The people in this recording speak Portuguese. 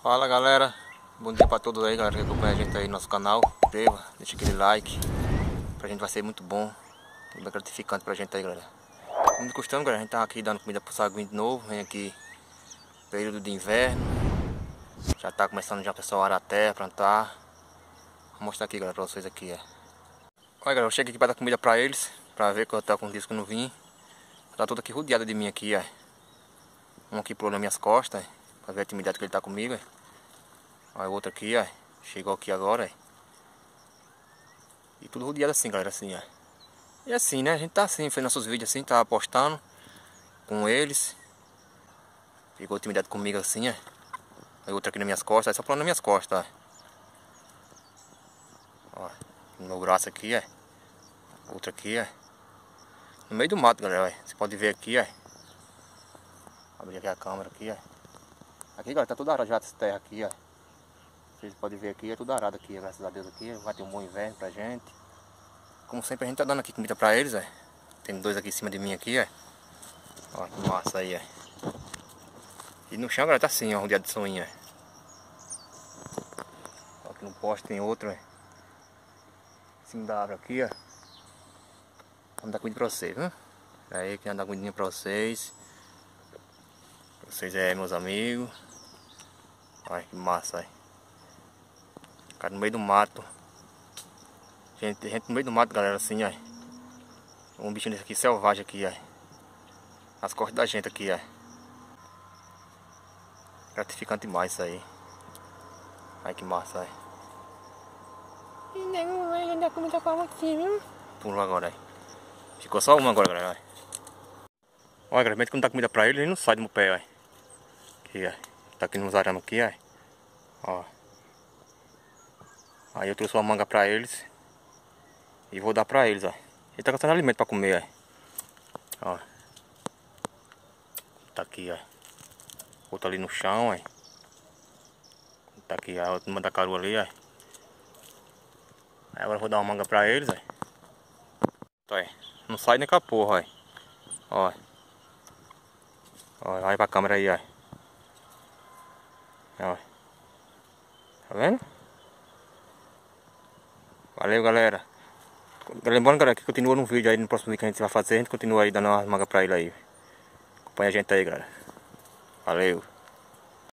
Fala galera, bom dia pra todos aí galera. Que acompanha a gente aí no nosso canal. Inscreva, deixa aquele like. Pra gente vai ser muito bom. Bem gratificante pra gente aí galera. Como costume galera, a gente tá aqui dando comida pro saguinho de novo. Vem aqui período de inverno. Já tá começando já o pessoal arar a terra, plantar. Vou mostrar aqui galera pra vocês aqui é. Olha galera, eu cheguei aqui pra dar comida pra eles Pra ver que eu tava com disco que eu não vim. Tá tudo aqui rodeado de mim aqui, ó Um aqui pulou nas minhas costas, Pra ver a intimidade que ele tá comigo, Olha o outro aqui, ó. Chegou aqui agora. E tudo rodeado assim, galera, assim, ó. E assim, né? A gente tá assim, fazendo nossos vídeos assim, tá postando com eles. Ficou intimidade comigo assim, ó. Aí outro aqui nas minhas costas, aí só pulando nas minhas costas, ó. Ó, no meu braço aqui, ó. Outro aqui, ó. No meio do mato, galera, ó. Você pode ver aqui, ó. Abrir aqui a câmera aqui, ó. Aqui, galera, tá tudo arado já essa terra aqui, ó. Vocês podem ver aqui, é tudo arado aqui, graças a Deus aqui. Vai ter um bom inverno pra gente. Como sempre a gente tá dando aqui comida pra eles, ó. Tem dois aqui em cima de mim aqui, ó. Ó, que massa aí, ó. E no chão, galera, tá assim, ó, rodeado de soinha. Ó, aqui no poste tem outro, ó. Em cima da árvore aqui, ó. Vamos dar comida pra vocês, viu? Aí, que anda comidinha pra vocês. Vocês é meus amigos. Olha que massa, aí. Cara, no meio do mato. Gente, gente no meio do mato, galera, assim, ó. Um bichinho desse aqui selvagem aqui, ó. As costas da gente aqui, ó. Gratificante demais isso aí. Ai que massa, nego vai dar comida pra você, viu? Pulou agora, aí. Ficou só uma agora, galera. Olha, galera, mesmo que não dá comida pra ele, ele não sai do meu pé, ó. Aqui, ó. Tá aqui nos arames aqui, ó. Ó. Aí eu trouxe uma manga pra eles. E vou dar pra eles, ó. Ele tá gastando alimento pra comer, ó. Ó. Tá aqui, ó. Outro ali no chão, ó. Tá aqui, ó. Outra manda caru ali, ó. Aí agora eu vou dar uma manga pra eles, ó. Tá aí. Não sai nem com a porra, ó. Ó. Ó, olha pra câmera aí, ó. Ó. Tá vendo? Valeu, galera. Lembrando, galera, que continua no vídeo aí, no próximo vídeo que a gente vai fazer, a gente continua aí dando uma manga pra ele aí. Acompanha a gente aí, galera. Valeu.